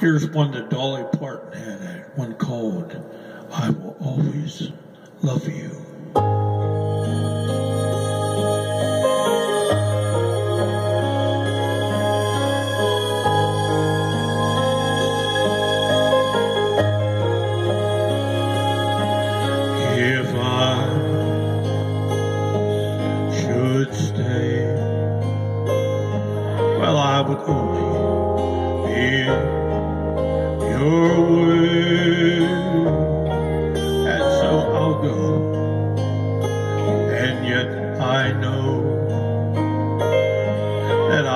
Here's one that Dolly Parton had, uh, one called I Will Always Love You. If I should stay, well, I would only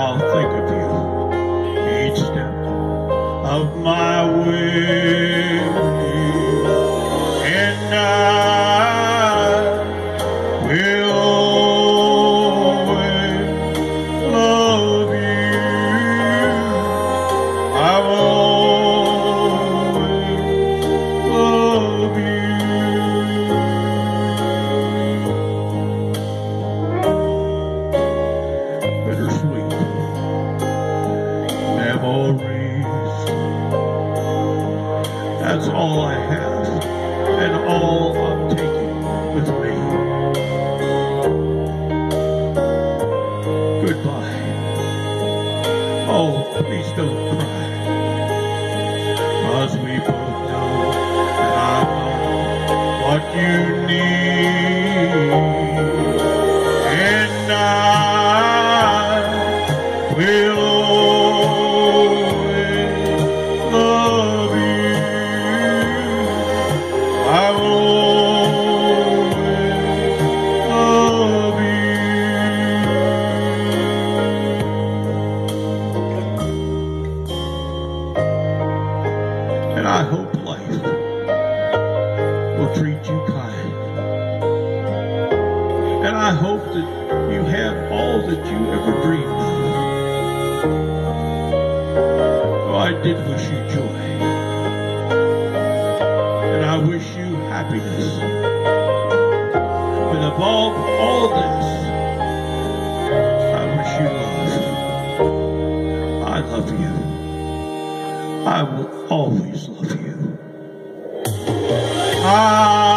I'll think of you. Each step of my all I have and all I'm taking with me. Goodbye. Oh, please don't cry. Cause we both know that I'm what you need. And I will And I hope life will treat you kind. And I hope that you have all that you ever dreamed of. Oh, I did wish you joy. I will always love you. I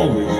always.